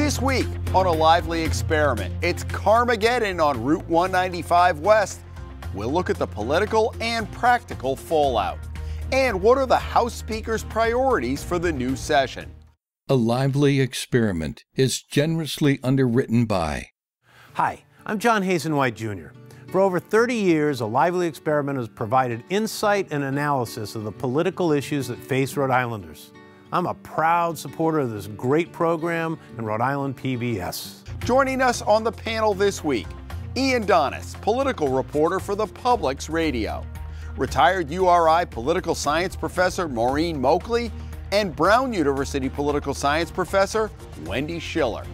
This week on a lively experiment, it's Carmageddon on Route 195 West. We'll look at the political and practical fallout. And what are the House Speaker's priorities for the new session? A Lively Experiment is generously underwritten by. Hi, I'm John Hazen White Jr. For over 30 years, A Lively Experiment has provided insight and analysis of the political issues that face Rhode Islanders. I'm a proud supporter of this great program and Rhode Island PBS. Joining us on the panel this week, Ian Donnis, political reporter for the Public's Radio, retired URI political science professor Maureen Moakley, and Brown University political science professor Wendy Schiller.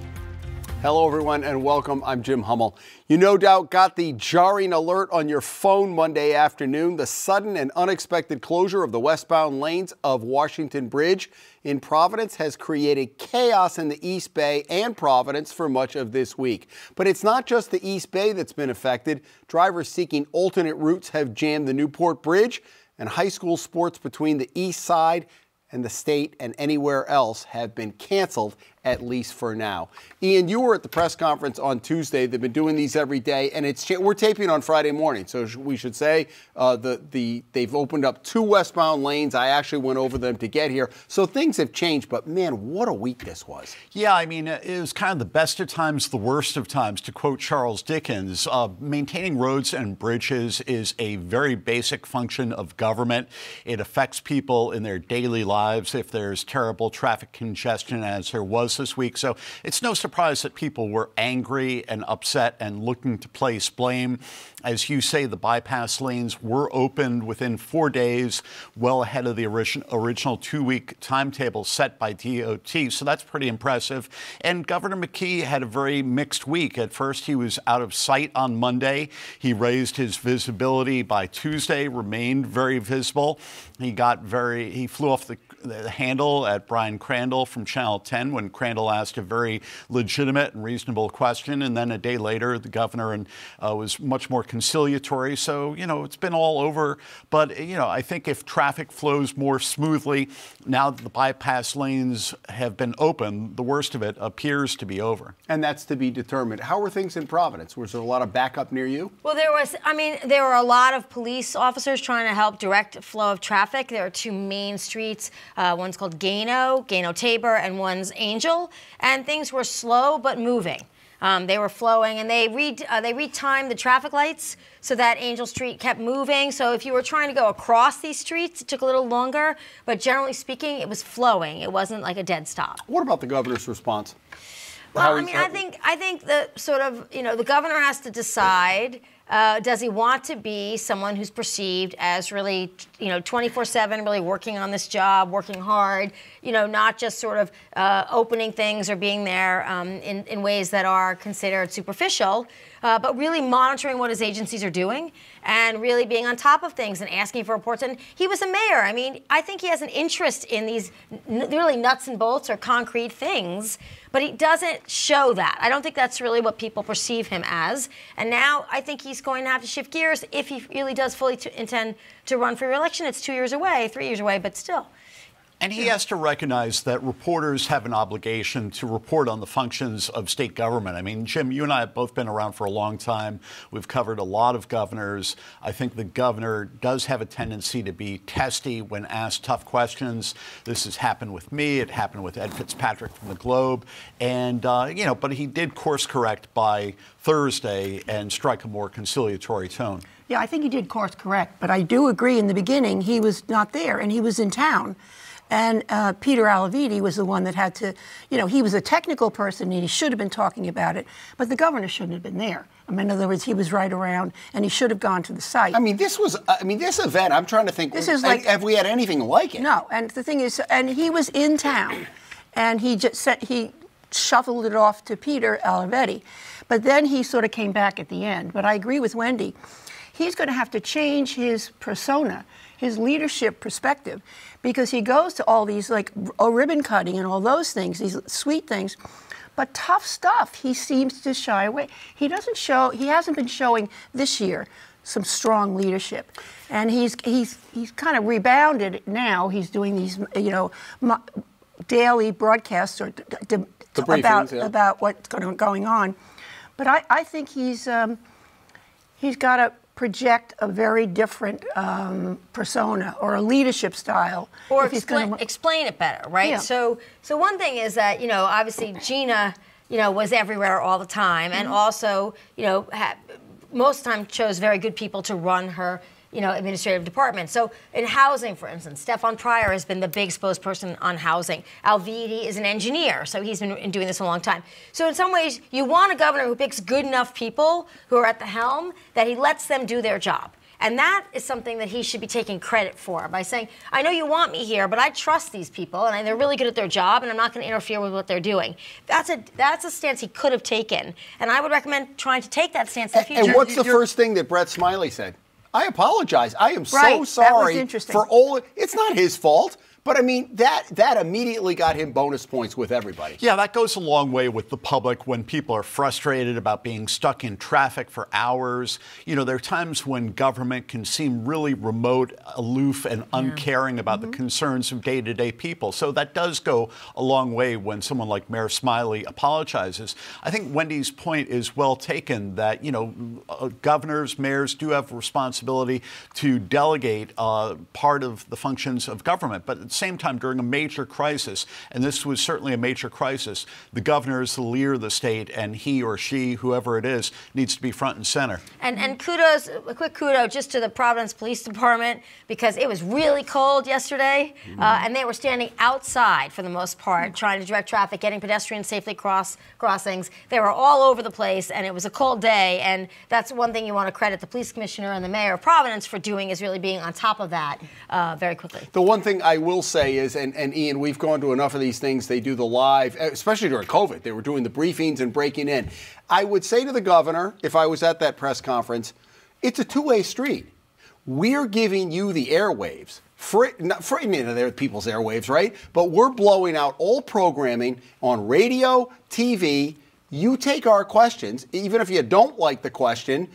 Hello, everyone, and welcome. I'm Jim Hummel. You no doubt got the jarring alert on your phone Monday afternoon the sudden and unexpected closure of the westbound lanes of Washington Bridge in Providence has created chaos in the East Bay and Providence for much of this week. But it's not just the East Bay that's been affected. Drivers seeking alternate routes have jammed the Newport Bridge, and high school sports between the East Side and the state and anywhere else have been canceled at least for now. Ian, you were at the press conference on Tuesday. They've been doing these every day, and it's we're taping on Friday morning, so we should say uh, the the they've opened up two westbound lanes. I actually went over them to get here, so things have changed. But man, what a week this was! Yeah, I mean, it was kind of the best of times, the worst of times. To quote Charles Dickens, uh, maintaining roads and bridges is a very basic function of government. It affects people in their daily lives. If there's terrible traffic congestion, as there was this week. So it's no surprise that people were angry and upset and looking to place blame. As you say, the bypass lanes were opened within four days, well ahead of the original two week timetable set by DOT. So that's pretty impressive. And Governor McKee had a very mixed week. At first, he was out of sight on Monday. He raised his visibility by Tuesday, remained very visible. He got very, he flew off the the handle at Brian Crandall from Channel 10 when Crandall asked a very legitimate and reasonable question. And then a day later, the governor and, uh, was much more conciliatory. So, you know, it's been all over. But, you know, I think if traffic flows more smoothly, now that the bypass lanes have been open, the worst of it appears to be over. And that's to be determined. How were things in Providence? Was there a lot of backup near you? Well, there was, I mean, there were a lot of police officers trying to help direct flow of traffic. There are two main streets uh, one's called Gano, Gano Tabor, and one's Angell. And things were slow but moving. Um, they were flowing, and they re uh, they retimed the traffic lights so that Angell Street kept moving. So if you were trying to go across these streets, it took a little longer. But generally speaking, it was flowing. It wasn't like a dead stop. What about the governor's response? Well, I mean, I think I think the sort of you know the governor has to decide. Uh, does he want to be someone who's perceived as really, you know, 24/7, really working on this job, working hard, you know, not just sort of uh, opening things or being there um, in, in ways that are considered superficial, uh, but really monitoring what his agencies are doing and really being on top of things and asking for reports. And he was a mayor. I mean, I think he has an interest in these really nuts and bolts or concrete things but he doesn't show that. I don't think that's really what people perceive him as. And now I think he's going to have to shift gears if he really does fully intend to run for re-election. It's two years away, three years away, but still. And he has to recognize that reporters have an obligation to report on the functions of state government. I mean, Jim, you and I have both been around for a long time. We've covered a lot of governors. I think the governor does have a tendency to be testy when asked tough questions. This has happened with me. It happened with Ed Fitzpatrick from the Globe. And, uh, you know, but he did course correct by Thursday and strike a more conciliatory tone. Yeah, I think he did course correct. But I do agree in the beginning he was not there and he was in town. And uh, Peter Alviti was the one that had to, you know, he was a technical person and he should have been talking about it, but the governor shouldn't have been there. I mean, in other words, he was right around and he should have gone to the site. I mean, this was, I mean, this event, I'm trying to think, this is like, have we had anything like it? No, and the thing is, and he was in town and he just sent, he shuffled it off to Peter Alviti. But then he sort of came back at the end. But I agree with Wendy. He's going to have to change his persona, his leadership perspective because he goes to all these like a ribbon cutting and all those things, these sweet things. But tough stuff, he seems to shy away. He doesn't show, he hasn't been showing this year some strong leadership. And he's, he's, he's kind of rebounded now. He's doing these, you know, daily broadcasts or briefings, about yeah. about what's going going on. But I, I think he's um, he's got to project a very different um, persona or a leadership style. or if he's explain, gonna- explain it better, right? Yeah. So, so one thing is that you know, obviously Gina, you know, was everywhere all the time, and Mm-hmm. also, you know, ha- most of the time chose very good people to run her. You know, administrative department. So in housing, for instance, Stefan Pryor has been the big spokesperson on housing. Alviti is an engineer, so he's been doing this a long time. So in some ways, you want a governor who picks good enough people who are at the helm that he lets them do their job. And that is something that he should be taking credit for by saying, I know you want me here, but I trust these people and they're really good at their job and I'm not going to interfere with what they're doing. That's a that's a stance he could have taken. And I would recommend trying to take that stance in the And what's the first thing that Brett Smiley said? I apologize. I am Right, so sorry interesting. for all. It's not his fault, but I mean that that immediately got him bonus points with everybody. Yeah, that goes a long way with the public when people are frustrated about being stuck in traffic for hours. You know, there are times when government can seem really remote, aloof, and uncaring about the concerns of day to day people. So that does go a long way when someone like Mayor Smiley apologizes. I think Wendy's point is well taken that, you know, uh, governors, mayors do have responsibility to delegate uh, part of the functions of government. But at the same time, during a major crisis, and this was certainly a major crisis, the governor is the leader of the state, and he or she, whoever it is, needs to be front and center. And, and kudos, a quick kudo just to the Providence Police Department because it was really cold yesterday, uh, and they were standing outside for the most part, trying to direct traffic, getting pedestrians safely across crossings. They were all over the place, and it was a cold day. And that's one thing you want to credit the police commissioner and the mayor of Providence for doing is really being on top of that uh, very quickly. The one thing I will say is, and, and Ian, we've gone to enough of these things. They do the live, especially during COVID. They were doing the briefings and breaking in. I would say to the governor, if I was at that press conference, it's a two-way street. We're giving you the airwaves. Not free, I mean, they're people's airwaves, right? But we're blowing out all programming on radio, TV. You take our questions, even if you don't like the question,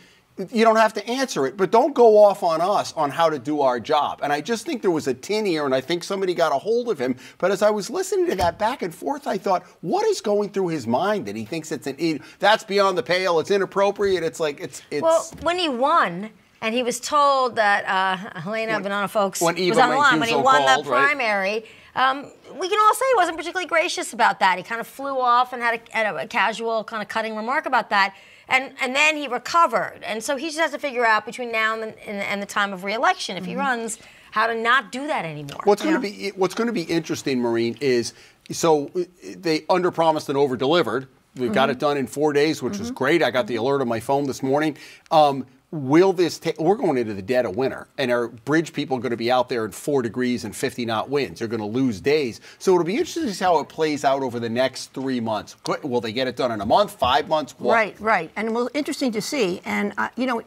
you don't have to answer it, but don't go off on us on how to do our job. And I just think there was a tin ear, and I think somebody got a hold of him. But as I was listening to that back and forth, I thought, what is going through his mind that he thinks it's an that's beyond the pale, it's inappropriate, it's like it's it's. Well, when he won, and he was told that uh, Helena Buonanno Foulkes when was on the line when he won called, the right? primary. Um, we can all say he wasn't particularly gracious about that. He kind of flew off and had a, had a casual, kind of cutting remark about that. And, and then he recovered. And so he just has to figure out between now and the, and, and the time of reelection, if he runs, how to not do that anymore. What's going to be what's going to be interesting, Maureen, is so uh, they underpromised and overdelivered. We got it done in four days, which was great. I got the alert on my phone this morning. Um, will this take? We're going into the dead of winter, and our bridge people are going to be out there in four degrees and 50 knot winds. They're going to lose days. So it'll be interesting to see how it plays out over the next three months. Will they get it done in a month, five months? What? Right, right. And well, interesting to see. And, uh, you know,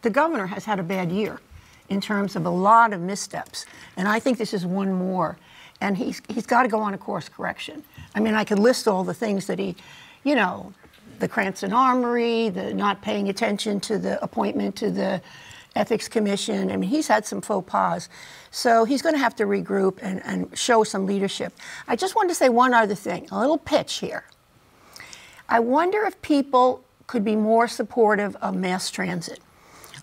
the governor has had a bad year in terms of a lot of missteps. And I think this is one more. And he's, he's got to go on a course correction. I mean, I could list all the things that he, you know, the Cranston Armory, the not paying attention to the appointment to the Ethics Commission. I mean, he's had some faux pas. So he's going to have to regroup and, and show some leadership. I just wanted to say one other thing, a little pitch here. I wonder if people could be more supportive of mass transit.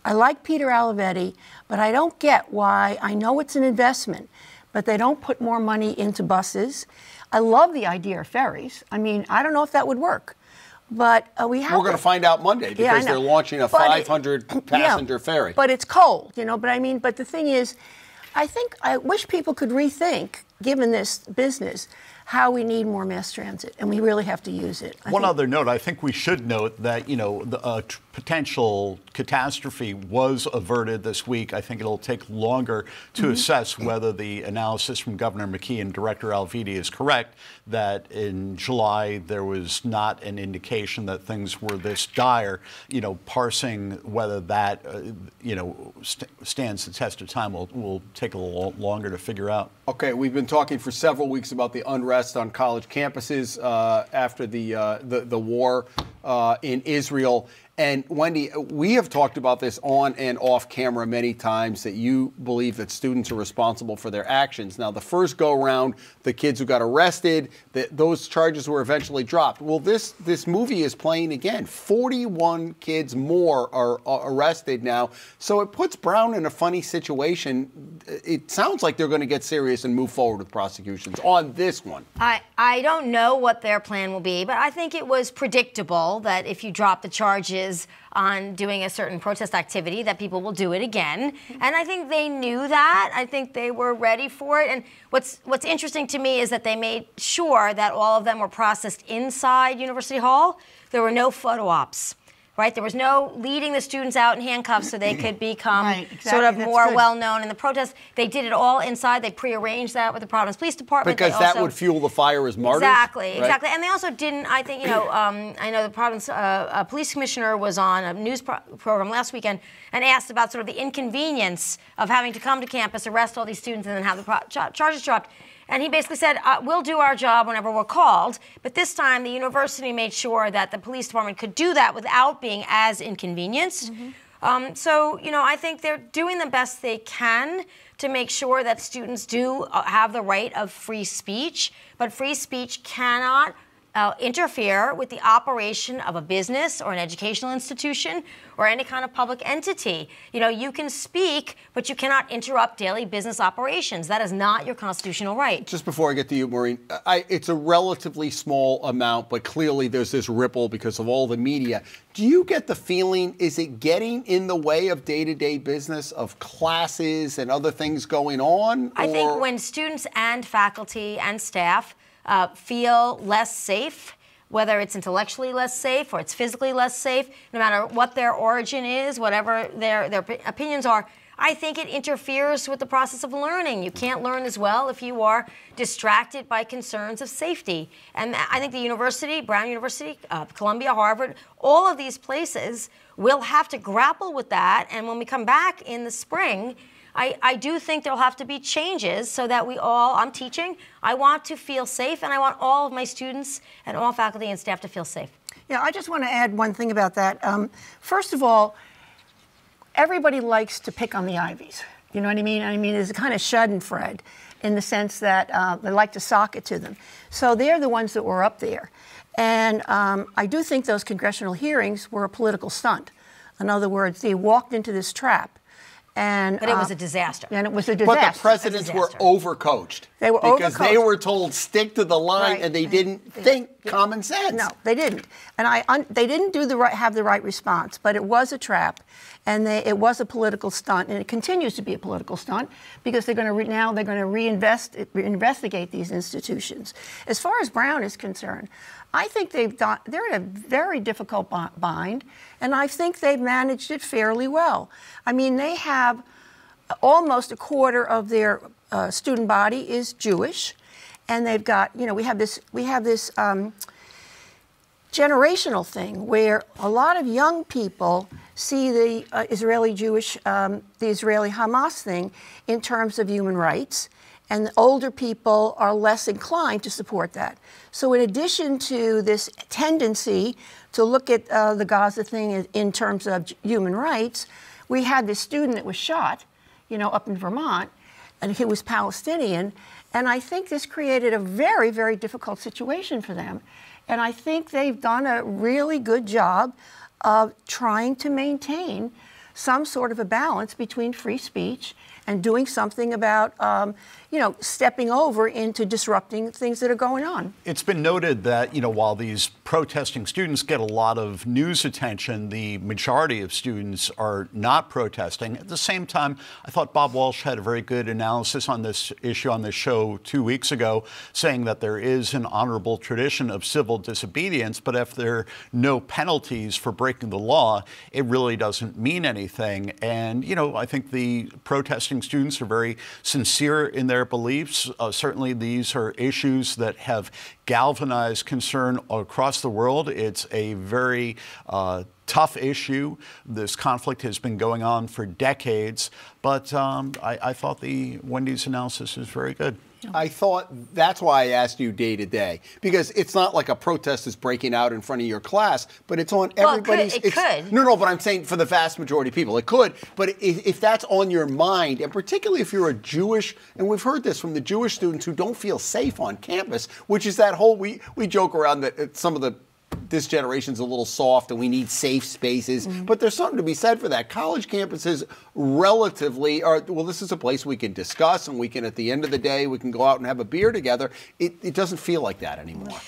I like Peter Alviti, but I don't get why. I know it's an investment, but they don't put more money into buses. I love the idea of ferries. I mean, I don't know if that would work, but uh, we have. We're going to find out Monday because Yeah, they're launching a But it- 500 yeah, passenger ferry. But it's cold, you know. But I mean, but the thing is, I think I wish people could rethink, given this business, how we need more mass transit, and we really have to use it. I One think- other note, I think we should note that, you know, the uh, tr- potential catastrophe was averted this week. I think it'll take longer to Mm-hmm. assess whether the analysis from Governor McKee and Director Alviti is correct, that in July there was not an indication that things were this dire. You know, parsing whether that, uh, you know, st- stands the test of time will, will take a little longer to figure out. Okay, we've been talking for several weeks about the unrest on college campuses uh, after the, uh, the the war uh, in Israel. And Wendy, we have talked about this on and off camera many times that you believe that students are responsible for their actions. Now, the first go round, the kids who got arrested, those charges were eventually dropped. Well, this this movie is playing again. 41 kids more are, are arrested now, so it puts Brown in a funny situation. It sounds like they're going to get serious and move forward with prosecutions on this one. I I don't know what their plan will be, but I think it was predictable that if you drop the charges on doing a certain protest activity that people will do it again. And I think they knew that. I think they were ready for it. And what's what's interesting to me is that they made sure that all of them were processed inside University Hall. There were no photo ops right? There was no leading the students out in handcuffs so they could become right, exactly. sort of That's more well known in the protest. They did it all inside. They prearranged that with the Providence Police Department. Because that would fuel the fire as martyrs. Exactly, right? exactly. And they also didn't. I think you know. Um, I know the Providence uh, uh, Police Commissioner was on a news pro- program last weekend and asked about sort of the inconvenience of having to come to campus, arrest all these students, and then have the pro- charges dropped. And he basically said, uh, We'll do our job whenever we're called. But this time, the university made sure that the police department could do that without being as inconvenienced. Mm-hmm. Um, so, you know, I think they're doing the best they can to make sure that students do uh, have the right of free speech. But free speech cannot uh, interfere with the operation of a business or an educational institution or any kind of public entity. You know, you can speak, but you cannot interrupt daily business operations. That is not your constitutional right. Just before I get to you, Maureen, I, it's a relatively small amount, but clearly there's this ripple because of all the media. Do you get the feeling, is it getting in the way of day to day business, of classes and other things going on? I or? think when students and faculty and staff uh, feel less safe, whether it's intellectually less safe or it's physically less safe, no matter what their origin is, whatever their, their opinions are. I think it interferes with the process of learning. You can't learn as well if you are distracted by concerns of safety. And I think the university, Brown University, uh, Columbia, Harvard, all of these places will have to grapple with that. And when we come back in the spring, I, I do think there'll have to be changes so that we all, I'm teaching, I want to feel safe and I want all of my students and all faculty and staff to feel safe. Yeah, I just want to add one thing about that. Um, first of all, everybody likes to pick on the Ivies. You know what I mean? I mean, it's a kind of schadenfreude in the sense that uh, they like to sock it to them. So they're the ones that were up there. And um, I do think those congressional hearings were a political stunt. In other words, they walked into this trap and, but it was uh, a disaster. And it was a disaster. But the presidents were overcoached. They were overcoached. because overcoached. they were told stick to the line, right. and they didn't they, think they, common sense. No, they didn't. And I, un, they didn't do the right, have the right response. But it was a trap, and they, it was a political stunt, and it continues to be a political stunt because they're going to re, now they're going to reinvest investigate these institutions. As far as Brown is concerned, I think they've they're in a very difficult bind, and I think they've managed it fairly well. I mean, they have almost a quarter of their uh, student body is Jewish, and they've got, you know, we have this, we have this um, generational thing where a lot of young people see the uh, Israeli Jewish, um, the Israeli Hamas thing in terms of human rights and older people are less inclined to support that. So, in addition to this tendency to look at uh, the Gaza thing in terms of human rights, we had this student that was shot, you know, up in Vermont, and he was Palestinian. And I think this created a very, very difficult situation for them. And I think they've done a really good job of trying to maintain some sort of a balance between free speech and doing something about, um, you know, stepping over into disrupting things that are going on. It's been noted that, you know, while these protesting students get a lot of news attention, the majority of students are not protesting. At the same time, I thought Bob Walsh had a very good analysis on this issue on this show two weeks ago, saying that there is an honorable tradition of civil disobedience, but if there are no penalties for breaking the law, it really doesn't mean anything. And, you know, I think the protesting students are very sincere in their beliefs. Uh, certainly, these are issues that have galvanized concern across the world. It's a very uh, tough issue. This conflict has been going on for decades, but um, I, I thought the Wendy's analysis is very good. I thought that's why I asked you day to day because it's not like a protest is breaking out in front of your class, but it's on Well, it could- everybody's. it could. No, no, but I'm saying for the vast majority of people, it could. But if, if that's on your mind, and particularly if you're a Jewish, and we've heard this from the Jewish students who don't feel safe on campus, which is that whole we we joke around that uh, some of the this generation's a little soft and we need safe spaces. Mm-hmm. But there's something to be said for that. College campuses relatively are, well, this is a place we can discuss and we can, at the end of the day, we can go out and have a beer together. It, it doesn't feel like that anymore.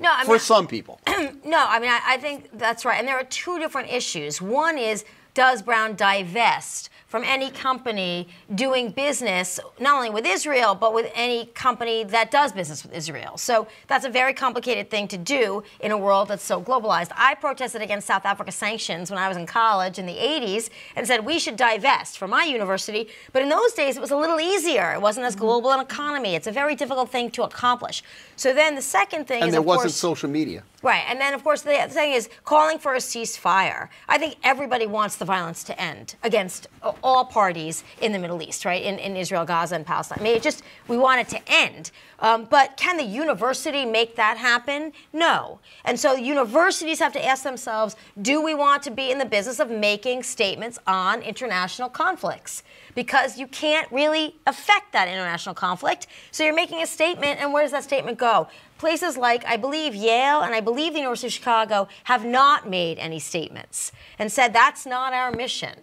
No, I mean, For some people. No, I mean, I, I think that's right. And there are two different issues. One is does Brown divest from any company doing business, not only with Israel, but with any company that does business with Israel? So that's a very complicated thing to do in a world that's so globalized. I protested against South Africa sanctions when I was in college in the 80s and said we should divest from my university. But in those days, it was a little easier. It wasn't as mm-hmm. global an economy. It's a very difficult thing to accomplish. So then the second thing And is, there wasn't course, social media. Right, and then of course the thing is calling for a ceasefire. I think everybody wants the violence to end against all parties in the Middle East, right? In, in Israel, Gaza, and Palestine. I mean, it just we want it to end. Um, but can the university make that happen? No. And so universities have to ask themselves: Do we want to be in the business of making statements on international conflicts? Because you can't really affect that international conflict. So you're making a statement, and where does that statement go? places like, I believe, Yale and I believe the University of Chicago have not made any statements and said that's not our mission.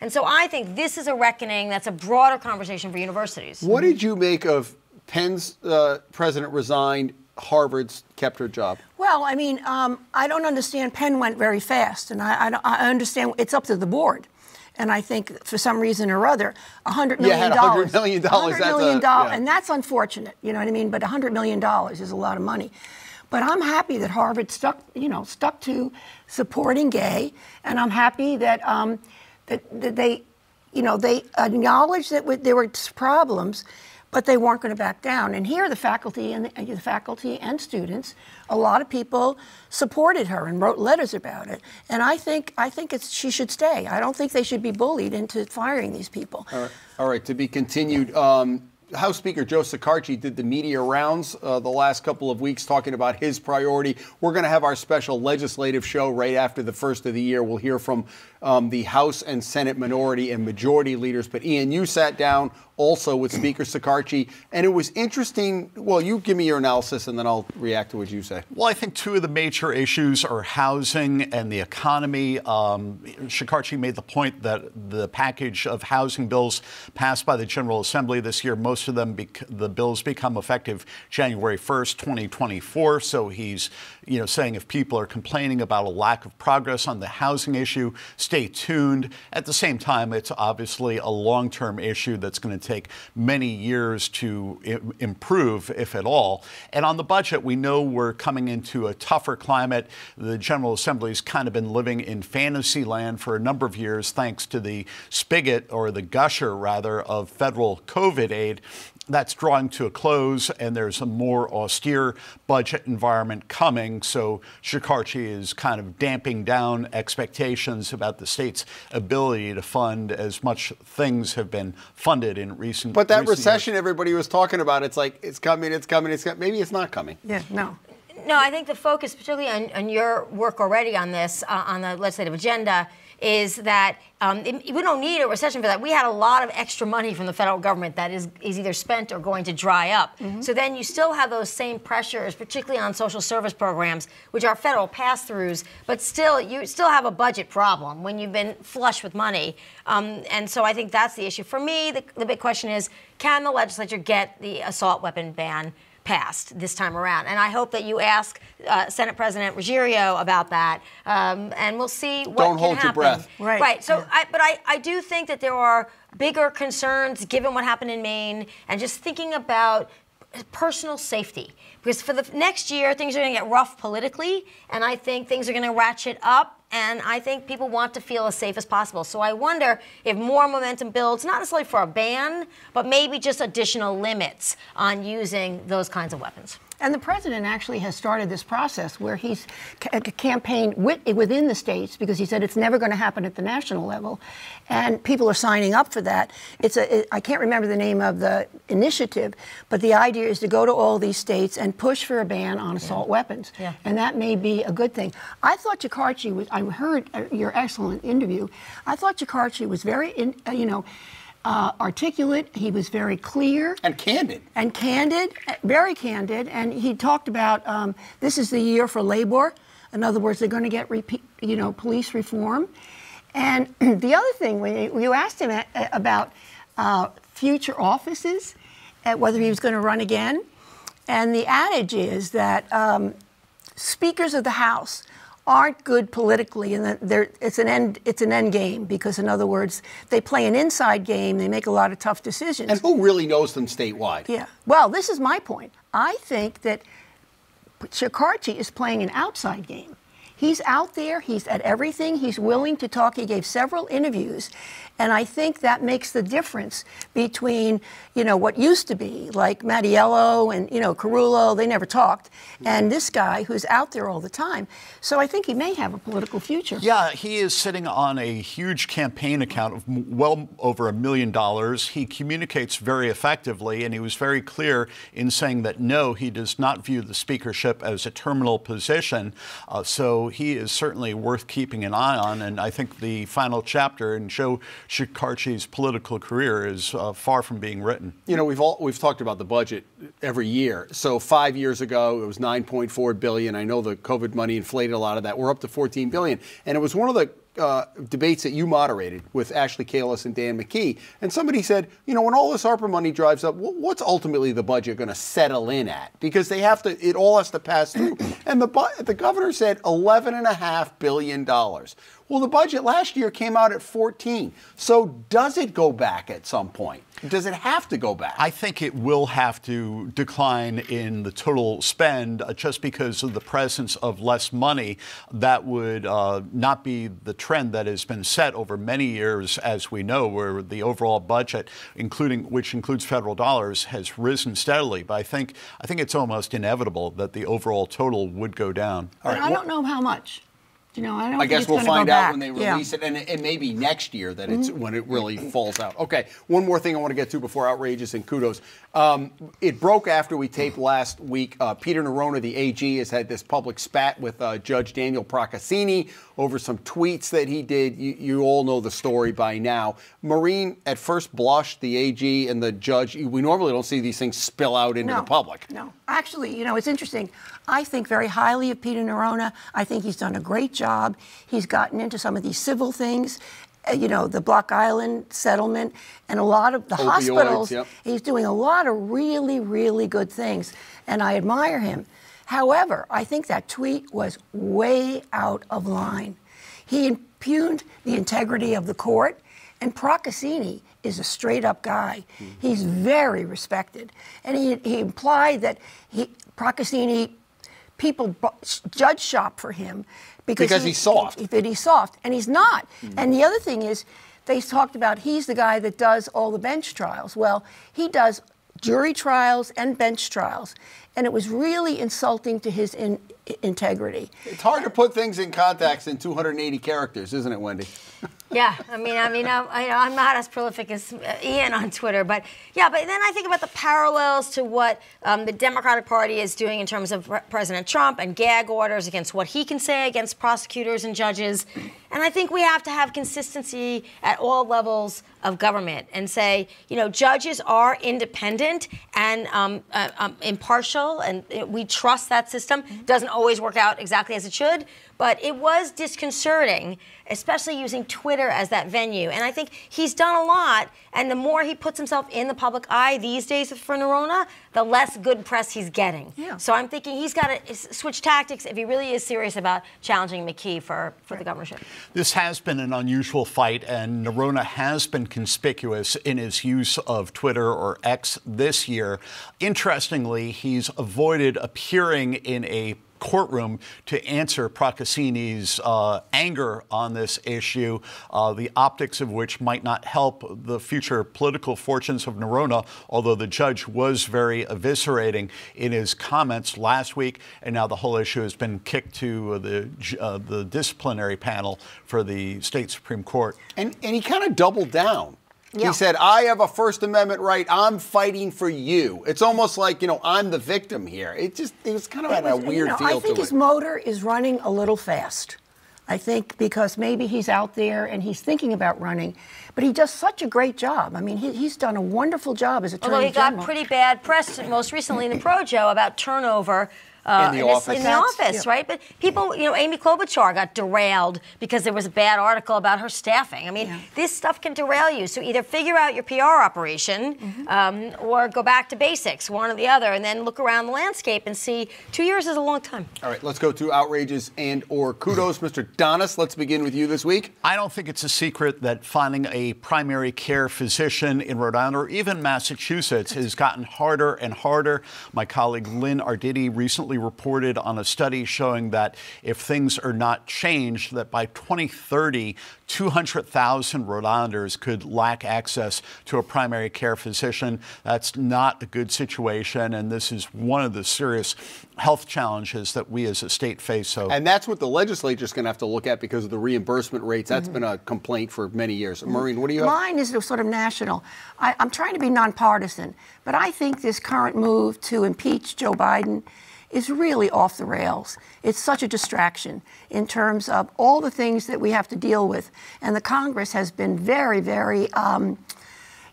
And so I think this is a reckoning that's a broader conversation for universities. What did you make of Penn's uh, president resigned, Harvard's kept her job? Well, I mean, um, I don't understand. Penn went very fast, and I, I, I understand it's up to the board. And I think for some reason or other, 100 Yeah, had $100 million, $100 that's million dollars, yeah. And that's unfortunate, you know what I mean? But $100 million is a lot of money. But I'm happy that Harvard stuck, you know, stuck to supporting Gay, and I'm happy that, um, that, that they, you know, they acknowledged that there were problems, but they weren't going to back down. And here, the faculty and the, the faculty and students, a lot of people supported her and wrote letters about it. And I think I think it's she should stay. I don't think they should be bullied into firing these people. All right, All right to be continued. Um, House Speaker Joe Shekarchi did the media rounds uh, the last couple of weeks talking about his priority. We're going to have our special legislative show right after the first of the year. We'll hear from um, the House and Senate minority and majority leaders. But Ian, you sat down also with Speaker Shekarchi, and it was interesting. Well, you give me your analysis, and then I'll react to what you say. Well, I think two of the major issues are housing and the economy. Um, Shekarchi made the point that the package of housing bills passed by the General Assembly this year, most of them, the bills become effective January 1st, 2024. So he's, you know, saying if people are complaining about a lack of progress on the housing issue, stay tuned. At the same time, it's obviously a long-term issue that's going to take many years to improve, if at all. And on the budget, we know we're coming into a tougher climate. The General Assembly's kind of been living in fantasy land for a number of years, thanks to the spigot or the gusher, rather, of federal COVID aid. That's drawing to a close, and there's a more austere budget environment coming. So Shekarchi is kind of damping down expectations about the state's ability to fund as much things have been funded in recent. But that recent years. recession everybody was talking about, it's like it's coming, it's coming, it's coming. Maybe it's not coming. Yeah, no. No, I think the focus, particularly on, on your work already on this, uh, on the legislative agenda, is that um, it- we don't need a recession for that. We had a lot of extra money from the federal government that is, is either spent or going to dry up. So then you still have those same pressures, particularly on social service programs, which are federal pass-throughs, but still, you still have a budget problem when you've been flush with money. Um, and so I think that's the issue. For me, the, the big question is, can the legislature get the assault weapon ban passed this time around. And I hope that you ask uh, Senate President Ruggerio about that, um, and we'll see what Don't can hold your happen. breath. Right. Right. So, I, but I, I do think that there are bigger concerns given what happened in Maine, and just thinking about personal safety. Because for the next year, things are going to get rough politically, and I think things are going to ratchet up. And I think people want to feel as safe as possible. So I wonder if more momentum builds, not necessarily for a ban, but maybe just additional limits on using those kinds of weapons. And the president actually has started this process where he's ca- campaigned with, within the states because he said it's never going to happen at the national level, and people are signing up for that. It's a it, I can't remember the name of the initiative, but the idea is to go to all these states and push for a ban on assault weapons, Yeah. and that may be a good thing. I thought Shekarchi was. I heard uh, your excellent interview. I thought Shekarchi was very, in, uh, you know. Uh, articulate. He was very clear And candid. and candid, very candid. And he talked about um, this is the year for labor. In other words, they're going to get repeat, you know, police reform. And the other thing, when you, asked him about uh, future offices, uh, whether he was going to run again, and the adage is that um, speakers of the House aren't good politically, and it's an end it's an end game because, in other words, they play an inside game. They make a lot of tough decisions. And who really knows them statewide? Yeah. Well, this is my point. I think that Shekarchi is playing an outside game. He's out there, he's at everything, he's willing to talk. He gave several interviews. And I think that makes the difference between, you know, what used to be like Mattiello and, you know, Carullo, they never talked, and this guy who's out there all the time. So I think he may have a political future. Yeah, he is sitting on a huge campaign account of well over a million dollars. He communicates very effectively, and he was very clear in saying that no, he does not view the speakership as a terminal position. Uh, so he is certainly worth keeping an eye on. And I think the final chapter in Joe Shekarchi's political career is uh, far from being written. You know, we've all we've talked about the budget every year. So five years ago, it was 9.4 billion. I know the COVID money inflated a lot of that. We're up to 14 billion, and it was one of the uh, debates that you moderated with Ashley Kalus and Dan McKee. And somebody said, you know, when all this ARPA money drives up, wh- what's ultimately the budget going to settle in at? Because they have to, it all has to pass through. and the bu- the governor said 11 and a half billion dollars. Well, the budget last year came out at 14. So does it go back at some point? Does it have to go back? I think it will have to decline in the total spend uh, just because of the presence of less money. That would uh, not be the trend that has been set over many years, as we know, where the overall budget, including which includes federal dollars, has risen steadily. But I think I think it's almost inevitable that the overall total would go down. But I don't know how much. You know, I don't I think guess we'll find out back. when they Yeah. Release it, and it, it may be next year that it's when it really falls out. Okay, one more thing I want to get to before outrageous and kudos. Um, it broke after we taped last week. Uh, Peter Neronha, the AG, has had this public spat with uh, Judge Daniel Procaccini over some tweets that he did. You, you all know the story by now. Maureen, at first blushed. The AG and the judge. We normally don't see these things spill out into no, the public. No, actually, you know, it's interesting. I think very highly of Peter Neronha. I think he's done a great job. He's gotten into some of these civil things, uh, you know, the Block Island settlement, and a lot of the Opioids, hospitals. yep. He's doing a lot of really, really good things, and I admire him. However, I think that tweet was way out of line. He impugned the integrity of the court, and Procaccini is a straight up guy. He's very respected. And he, he implied that he, Procaccini, people judge shop for him because, Because he's soft. That he's soft, and he's not. Mm-hmm. And the other thing is, they talked about he's the guy that does all the bench trials. Well, he does jury trials and bench trials. And it was really insulting to his in, integrity. It's hard to put things in context in 280 characters, isn't it, Wendy? Yeah, I mean, I mean, I, I, I'm not as prolific as Ian on Twitter, but yeah, but then I think about the parallels to what um, the Democratic Party is doing in terms of Pre- President Trump and gag orders against what he can say against prosecutors and judges, and I think we have to have consistency at all levels of government and say, you know, judges are independent and um, uh, um, impartial, and we trust that system. Doesn't always work out exactly as it should, but it was disconcerting, especially using Twitter as that venue. And I think he's done a lot. And the more he puts himself in the public eye these days for Neronha, the less good press he's getting. Yeah. So I'm thinking he's got to switch tactics if he really is serious about challenging McKee for, for the governorship. This has been an unusual fight, and Neronha has been conspicuous in his use of Twitter or X this year. Interestingly, he's avoided appearing in a courtroom to answer Procaccini's uh, anger on this issue, uh, the optics of which might not help the future political fortunes of Neronha, although the judge was very eviscerating in his comments last week, and now the whole issue has been kicked to the, uh, the disciplinary panel for the state Supreme Court. And, and he kind of doubled down. Yeah. He said, I have a First Amendment right. I'm fighting for you. It's almost like, you know, I'm the victim here. It just, it was kind of had a weird you know, feel I think his it. motor is running a little fast. I think because maybe he's out there and he's thinking about running, but he does such a great job. I mean, he, he's done a wonderful job as attorney Although he general. got pretty bad press most recently in the Projo about turnover uh, in the in office, this, in the office, yeah. right? But people, you know, Amy Klobuchar got derailed because there was a bad article about her staffing. I mean, yeah. this stuff can derail you. So either figure out your PR operation mm-hmm. um, or go back to basics, one or the other, and then look around the landscape and see. Two years is a long time. All right, let's go to outrages and or kudos, Mr. Donnis. Let's begin with you this week. I don't think it's a secret that finding a primary care physician in Rhode Island or even Massachusetts has gotten harder and harder. My colleague Lynn Arditi recently recently reported on a study showing that if things are not changed, that by 2030, 200,000 Rhode Islanders could lack access to a primary care physician. That's not a good situation, and this is one of the serious health challenges that we as a state face. So, and that's what the legislature is going to have to look at because of the reimbursement rates. That's mm-hmm. been a complaint for many years. Maureen, what do you have? Mine is sort of national. I, I'm trying to be nonpartisan, but I think this current move to impeach Joe Biden is really off the rails. It's such a distraction in terms of all the things that we have to deal with. And the Congress has been very, very, um,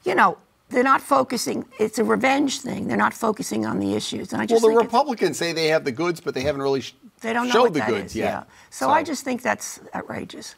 you know, they're not focusing. It's a revenge thing. They're not focusing on the issues. And I just well, the Republicans say they have the goods, but they haven't really sh- they don't showed the goods is, yet. Yeah. So, so I just think that's outrageous.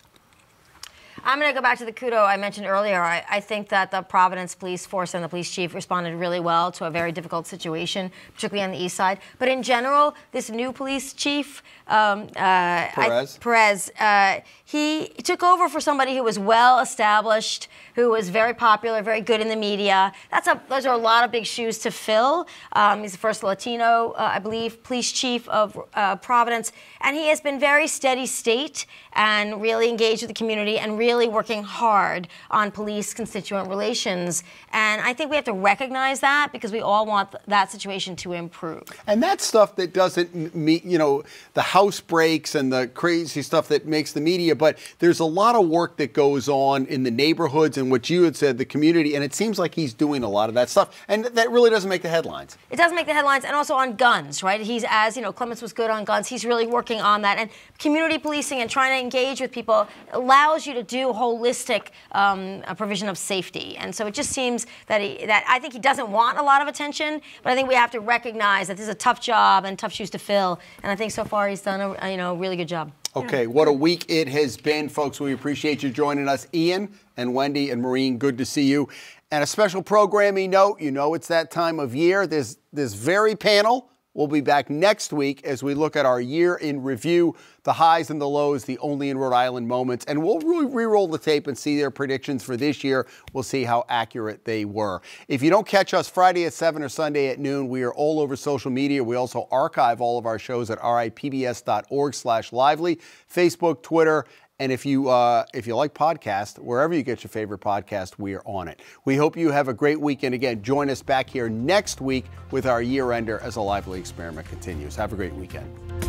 I'm going to go back to the kudo I mentioned earlier. I, I, think that the Providence police force and the police chief responded really well to a very difficult situation, particularly on the east side. But in general, this new police chief, um, uh, Perez, I, Perez uh, he took over for somebody who was well established, who was very popular, very good in the media. That's a, those are a lot of big shoes to fill. Um, he's the first Latino, uh, I believe, police chief of uh, Providence, and he has been very steady state and really engaged with the community and really working hard on police constituent relations. And I think we have to recognize that because we all want th- that situation to improve. And that's stuff that doesn't meet, you know, the house breaks and the crazy stuff that makes the media, but there's a lot of work that goes on in the neighborhoods and what you had said, the community, and it seems like he's doing a lot of that stuff. And that really doesn't make the headlines. It doesn't make the headlines, and also on guns, right? He's, as you know, Clements was good on guns. He's really working on that. And community policing and trying to engage with people allows you to do holistic um, provision of safety. And so it just seems that he, that I think he doesn't want a lot of attention, but I think we have to recognize that this is a tough job and tough shoes to fill. And I think so far he's done a you know really good job. Okay, what a week it has been, folks. We appreciate you joining us, Ian and Wendy and Maureen. Good to see you. And a special programming note. You know it's that time of year. There's this very panel We'll be back next week as we look at our year in review, the highs and the lows, the only in Rhode Island moments, and we'll re roll the tape and see their predictions for this year. We'll see how accurate they were. If you don't catch us Friday at 7 or Sunday at noon, we are all over social media. We also archive all of our shows at ripbs.org slash lively, Facebook, Twitter, and if you uh, if you like podcasts, wherever you get your favorite podcast, we are on it. We hope you have a great weekend. Again, join us back here next week with our year ender as a lively experiment continues. Have a great weekend.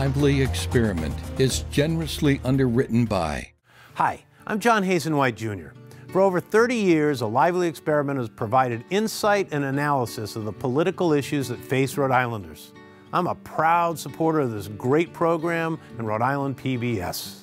Lively Experiment is generously underwritten by. Hi, I'm John Hazen White Jr. For over 30 years, A Lively Experiment has provided insight and analysis of the political issues that face Rhode Islanders. I'm a proud supporter of this great program and Rhode Island PBS.